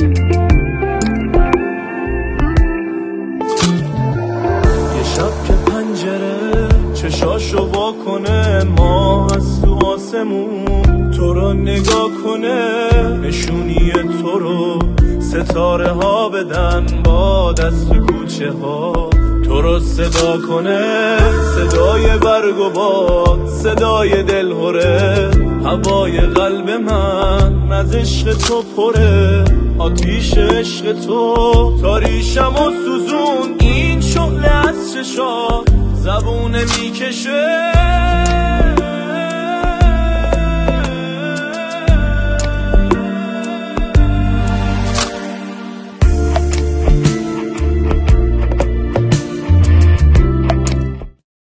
یه شب که پنجره چشاشو وا کنه ما از تو آسمون تو رو نگاه کنه. نشونی تو رو ستاره ها بدن با دست کوچه ها تو رو صدا کنه. صدای برگ و باد صدای دلهوره هوای قلب من از عشق تو پره. آتیش عشق تو تاریشم و سوزون. این شعله از چشات زبونه می‌کشه.